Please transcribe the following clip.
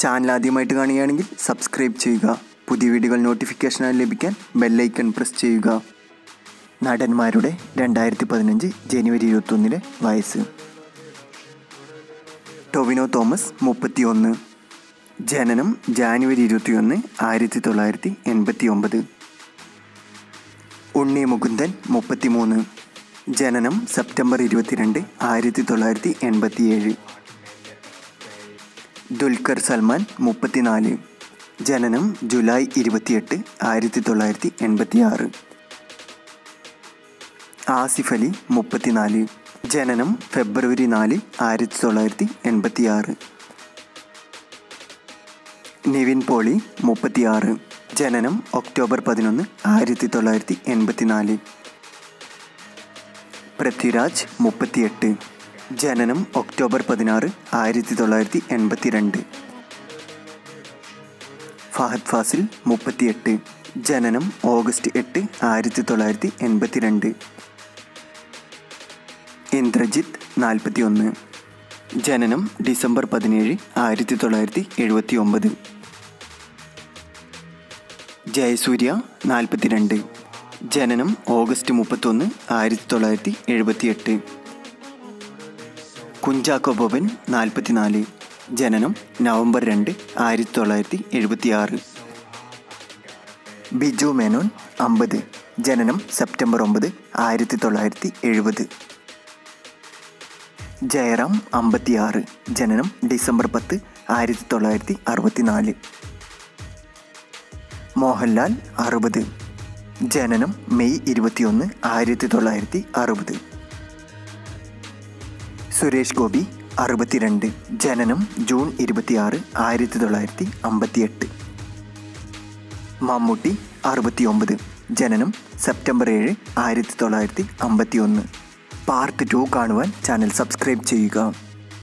Channel ആദ്യമായിട്ട് കാണുകയാണെങ്കിൽ subscribe ചെയ്യുക. പുതിയ വീഡിയോകൾ നോട്ടിഫിക്കേഷനായി ലഭിക്കാൻ ബെല്ലൈക്കൺ പ്രസ് ചെയ്യുക. നടന്മാരുടെ രണ്ടായിരത്തി പതിനഞ്ച് ജനുവരി ഇരുപത്തൊന്നിലെ വയസ്സ്. ടൊവിനോ തോമസ് മുപ്പത്തിയൊന്ന്. ജനനം ജാനുവരി ഇരുപത്തിയൊന്ന് ആയിരത്തി തൊള്ളായിരത്തി എൺപത്തി ഒമ്പത് ഉണ്ണി മുകുന്ദൻ മുപ്പത്തിമൂന്ന്. ജനനം സെപ്റ്റംബർ ഇരുപത്തിരണ്ട് ആയിരത്തി തൊള്ളായിരത്തി എൺപത്തിയേഴ് ദുൽഖർ സൽമാൻ മുപ്പത്തിനാല്. ജനനം ജൂലൈ ഇരുപത്തിയെട്ട് ആയിരത്തി തൊള്ളായിരത്തി എൺപത്തിയാറ് ആസിഫ് അലി മുപ്പത്തിനാല്. ജനനം ഫെബ്രുവരി നാല് ആയിരത്തി തൊള്ളായിരത്തി എൺപത്തിയാറ് നിവിൻ പോളി മുപ്പത്തിയാറ്. ജനനം ഒക്ടോബർ പതിനൊന്ന് ആയിരത്തി തൊള്ളായിരത്തി എൺപത്തിനാല് പൃഥ്വിരാജ് മുപ്പത്തിയെട്ട്. ജനനം ഒക്ടോബർ പതിനാറ് ആയിരത്തി തൊള്ളായിരത്തി എൺപത്തിരണ്ട്. ഫഹദ് ഫാസിൽ മുപ്പത്തിയെട്ട് ജനനം ഓഗസ്റ്റ് എട്ട് ആയിരത്തി തൊള്ളായിരത്തി എൺപത്തിരണ്ട്. ഇന്ദ്രജിത്ത് നാൽപ്പത്തി ഒന്ന് ജനനം ഡിസംബർ പതിനേഴ് ആയിരത്തി തൊള്ളായിരത്തി എഴുപത്തി ഒമ്പത് ജയസൂര്യ നാൽപ്പത്തിരണ്ട് ജനനം ഓഗസ്റ്റ് മുപ്പത്തൊന്ന് ആയിരത്തി തൊള്ളായിരത്തി എഴുപത്തിയെട്ട്. കുഞ്ചാക്കോ ബോബൻ നാൽപ്പത്തിനാല് ജനനം നവംബർ രണ്ട് ആയിരത്തി തൊള്ളായിരത്തി എഴുപത്തിയാറ്. ബിജു മേനോൻ അമ്പത് ജനനം സെപ്റ്റംബർ ഒമ്പത് ആയിരത്തി തൊള്ളായിരത്തി എഴുപത്. ജയറാം അമ്പത്തിയാറ് ജനനം ഡിസംബർ പത്ത് ആയിരത്തി തൊള്ളായിരത്തി അറുപത്തിനാല്. മോഹൻലാൽ അറുപത് ജനനം മെയ് ഇരുപത്തിയൊന്ന് ആയിരത്തി തൊള്ളായിരത്തി അറുപത്. സുരേഷ് ഗോപി അറുപത്തിരണ്ട് ജനനം ജൂൺ ഇരുപത്തിയാറ് ആയിരത്തി തൊള്ളായിരത്തി അമ്പത്തിയെട്ട് മമ്മൂട്ടി അറുപത്തിയൊമ്പത് ജനനം സെപ്റ്റംബർ ഏഴ് ആയിരത്തി തൊള്ളായിരത്തി അമ്പത്തി ഒന്ന് പാർട്ട് ടു കാണുവാൻ ചാനൽ സബ്സ്ക്രൈബ് ചെയ്യുക.